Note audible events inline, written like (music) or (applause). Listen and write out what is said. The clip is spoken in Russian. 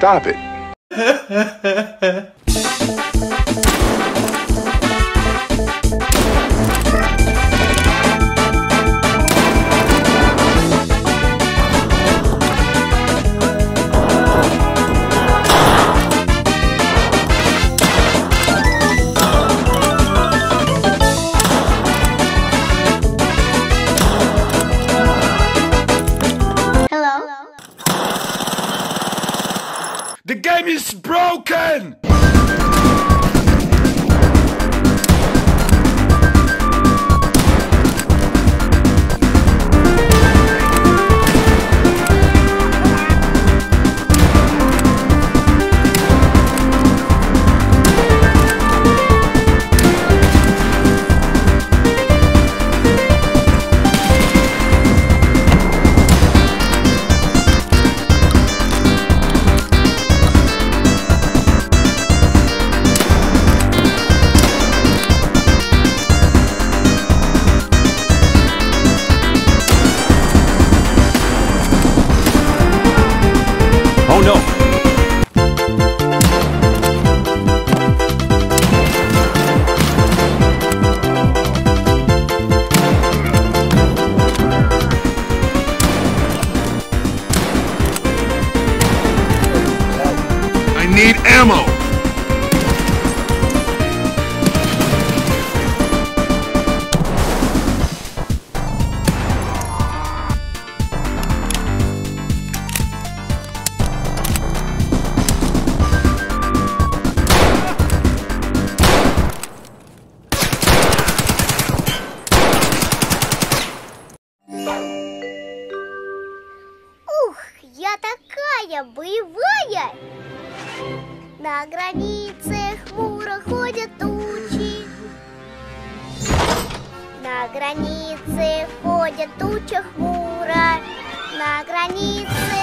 Stop it. (laughs) game is broken! Need ammo! Я такая боевая! На границе хмуро ходят тучи. На границе ходят туча хмуро. На границе